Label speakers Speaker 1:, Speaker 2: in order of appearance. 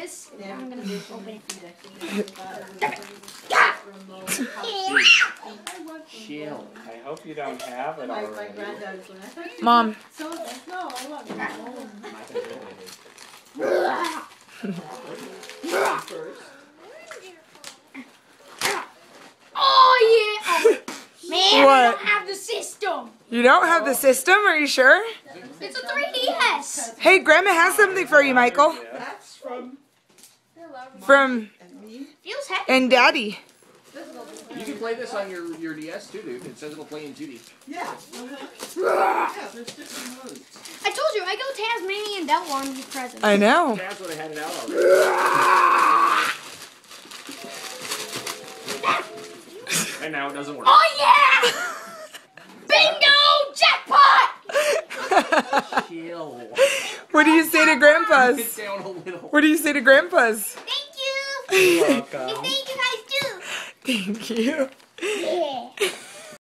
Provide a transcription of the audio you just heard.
Speaker 1: this. I'm gonna open it.
Speaker 2: Chill.
Speaker 3: I hope you don't have it
Speaker 4: My, my
Speaker 3: already.
Speaker 4: granddad's one. I thought you
Speaker 5: Mom.
Speaker 4: So, no, I love it. First.
Speaker 1: Oh yeah! Man, I don't have the system.
Speaker 5: You don't have the system, are you sure?
Speaker 1: It's a 3DS.
Speaker 5: Hey, Grandma has something for you, Michael.
Speaker 4: That's from
Speaker 5: From
Speaker 4: and.
Speaker 1: Feels heavy.
Speaker 5: and Daddy.
Speaker 2: You can play this on your, your DS too, dude. It says it'll play in 2D.
Speaker 4: Yeah. Yeah, there's different modes.
Speaker 1: I told you, I go Tasmanian Devil on these presents.
Speaker 5: I know.
Speaker 2: That's what I had it out already. and now it doesn't work.
Speaker 1: Oh yeah! Jackpot!
Speaker 2: Chill.
Speaker 5: What do you say to
Speaker 2: Get
Speaker 5: Grandpa's?
Speaker 2: down a little.
Speaker 5: What do you say to Grandpa's?
Speaker 1: Thank you.
Speaker 3: Welcome.
Speaker 1: Thank you guys too.
Speaker 5: Thank you.